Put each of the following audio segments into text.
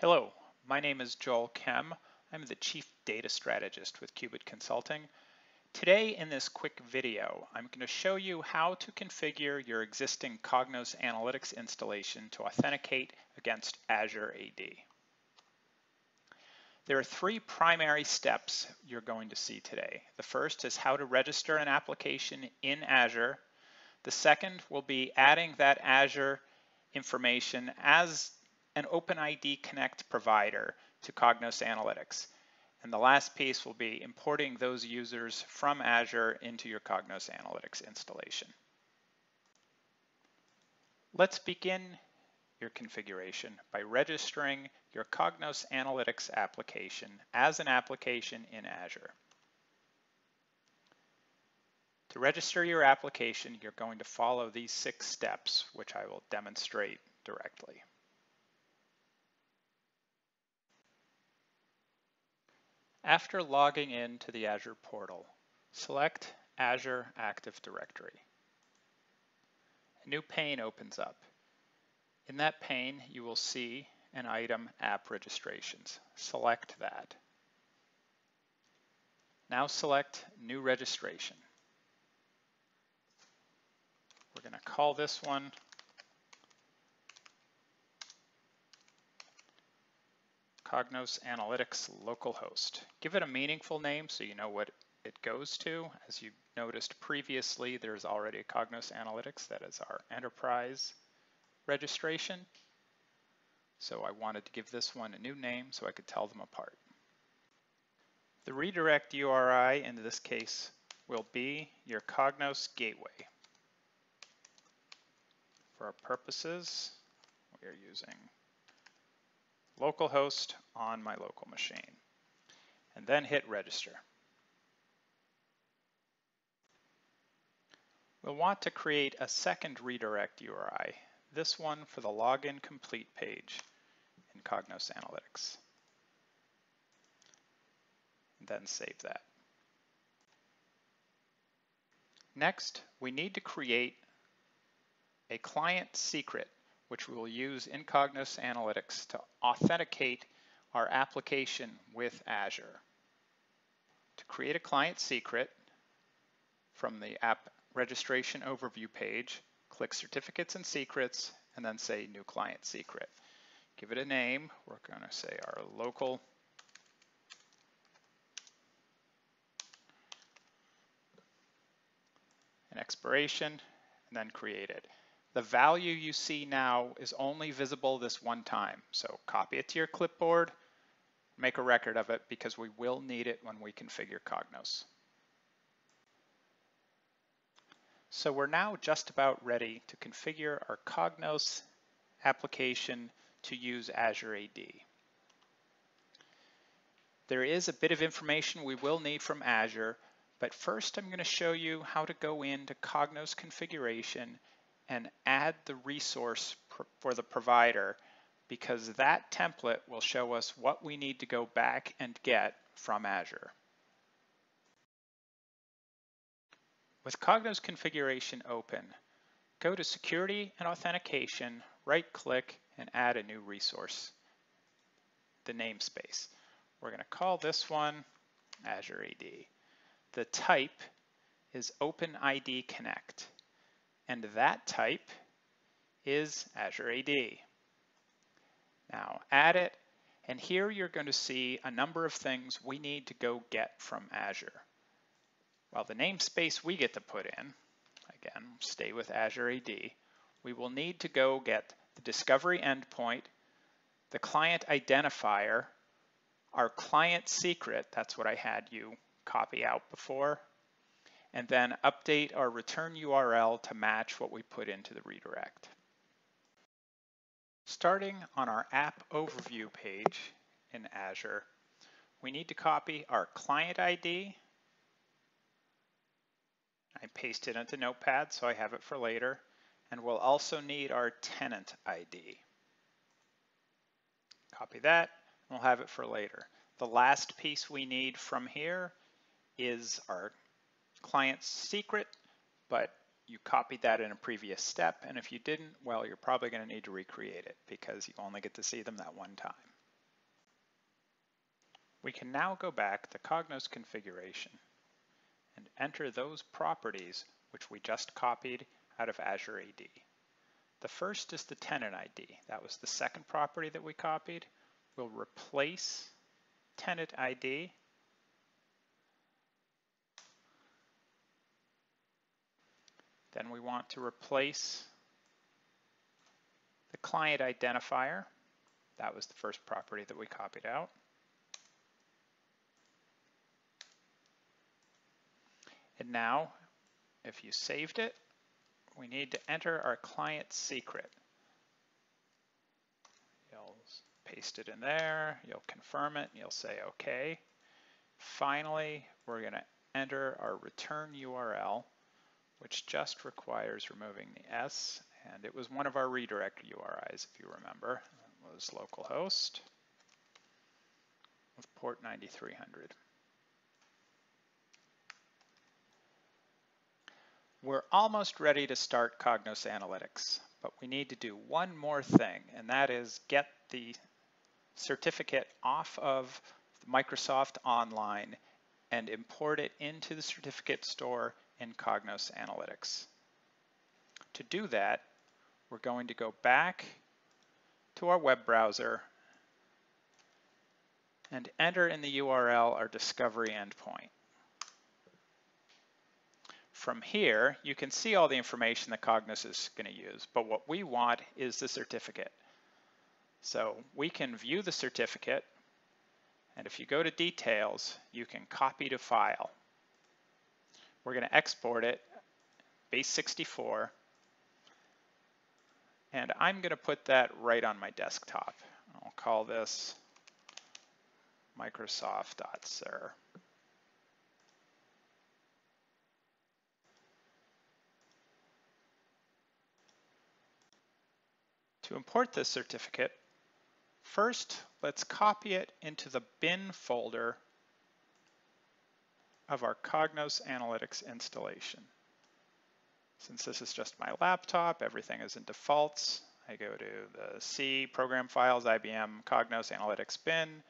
Hello, my name is Joel Kem. I'm the Chief Data Strategist with QueBIT Consulting. Today in this quick video, I'm going to show you how to configure your existing Cognos Analytics installation to authenticate against Azure AD. There are three primary steps you're going to see today. The first is how to register an application in Azure. The second will be adding that Azure information as an OpenID Connect provider to Cognos Analytics. And the last piece will be importing those users from Azure into your Cognos Analytics installation. Let's begin your configuration by registering your Cognos Analytics application as an application in Azure. To register your application, you're going to follow these six steps, which I will demonstrate directly. After logging in to the Azure portal, select Azure Active Directory. A new pane opens up. In that pane, you will see an item App Registrations. Select that. Now select New Registration. We're going to call this one Cognos Analytics localhost. Give it a meaningful name so you know what it goes to. As you noticed previously, there's already a Cognos Analytics that is our enterprise registration. So I wanted to give this one a new name so I could tell them apart. The redirect URI in this case will be your Cognos gateway. For our purposes, we are using localhost on my local machine, and then hit register. We'll want to create a second redirect URI, this one for the login complete page in Cognos Analytics. And then save that. Next, we need to create a client secret which we will use in Cognos Analytics to authenticate our application with Azure. To create a client secret from the app registration overview page, click Certificates and Secrets, and then say New Client Secret. Give it a name. We're going to say our local an expiration, and then create it. The value you see now is only visible this one time. So copy it to your clipboard, make a record of it because we will need it when we configure Cognos. So we're now just about ready to configure our Cognos application to use Azure AD. There is a bit of information we will need from Azure, but first I'm going to show you how to go into Cognos configuration and add the resource for the provider because that template will show us what we need to go back and get from Azure. With Cognos configuration open, go to Security and Authentication, right-click, and add a new resource, the namespace. We're going to call this one Azure AD. The type is OpenID Connect and that type is Azure AD. Now add it, and here you're going to see a number of things we need to go get from Azure. Well, the namespace we get to put in, again, stay with Azure AD, we will need to go get the discovery endpoint, the client identifier, our client secret, that's what I had you copy out before, and then update our return URL to match what we put into the redirect. Starting on our app overview page in Azure, we need to copy our client ID. I paste it into Notepad so I have it for later. And we'll also need our tenant ID. Copy that, we'll have it for later. The last piece we need from here is our client's secret, but you copied that in a previous step. And if you didn't, well, you're probably going to need to recreate it because you only get to see them that one time. We can now go back to Cognos configuration and enter those properties which we just copied out of Azure AD. The first is the tenant ID. That was the second property that we copied. We'll replace tenant ID Then we want to replace the client identifier. That was the first property that we copied out. And now, if you saved it, we need to enter our client secret. You'll paste it in there, you'll confirm it, you'll say OK. Finally, we're going to enter our return URL which just requires removing the S, and it was one of our redirect URIs, if you remember. It was localhost with port 9300. We're almost ready to start Cognos Analytics, but we need to do one more thing, and that is get the certificate off of Microsoft Online and import it into the certificate store in Cognos Analytics. To do that, we're going to go back to our web browser and enter in the URL our discovery endpoint. From here, you can see all the information that Cognos is going to use, but what we want is the certificate. So we can view the certificate, and if you go to details, you can copy to file. We're going to export it, base 64, and I'm going to put that right on my desktop. I'll call this Microsoft.cer. To import this certificate, first let's copy it into the bin folder of our Cognos Analytics installation. Since this is just my laptop, everything is in defaults. I go to the C, Program Files, IBM, Cognos Analytics bin,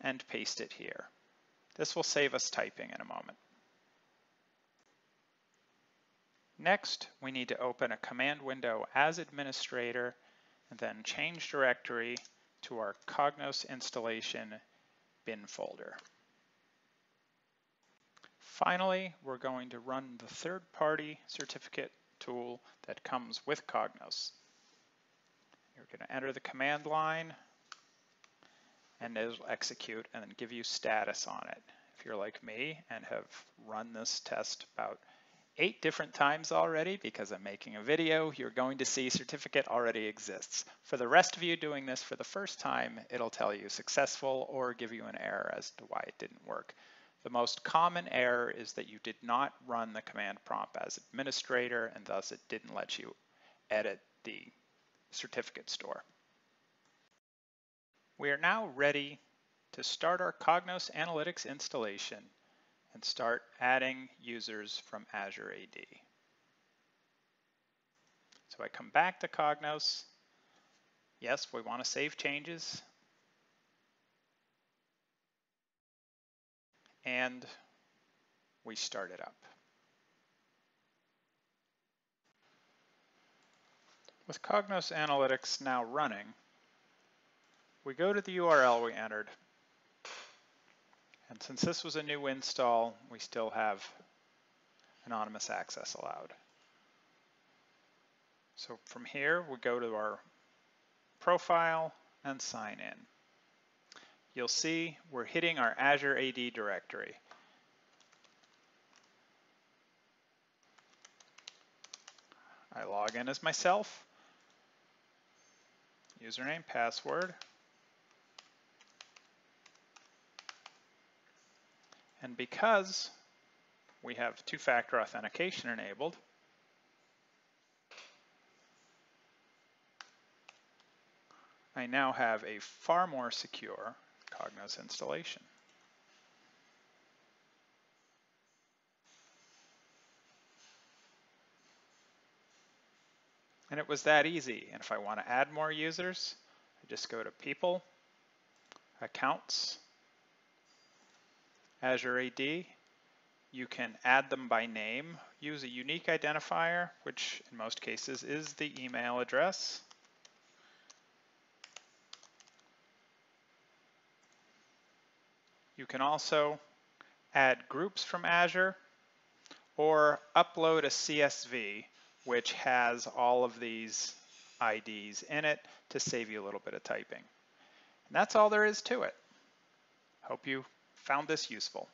and paste it here. This will save us typing in a moment. Next, we need to open a command window as administrator and then change directory to our Cognos installation bin folder. Finally, we're going to run the third-party certificate tool that comes with Cognos. You're going to enter the command line and it'll execute and then give you status on it. If you're like me and have run this test about eight different times already because I'm making a video, you're going to see certificate already exists. For the rest of you doing this for the first time, it'll tell you successful or give you an error as to why it didn't work. The most common error is that you did not run the command prompt as administrator and thus it didn't let you edit the certificate store. We are now ready to start our Cognos Analytics installation and start adding users from Azure AD. So I come back to Cognos. Yes, we want to save changes. And we start it up. With Cognos Analytics now running, we go to the URL we entered. And since this was a new install, we still have anonymous access allowed. So from here, we go to our profile and sign in you'll see we're hitting our Azure AD directory. I log in as myself, username, password, and because we have two-factor authentication enabled, I now have a far more secure Cognos installation. And it was that easy. And if I want to add more users, I just go to People, Accounts, Azure AD. You can add them by name, use a unique identifier, which in most cases is the email address. You can also add groups from Azure or upload a CSV, which has all of these IDs in it to save you a little bit of typing. And that's all there is to it. Hope you found this useful.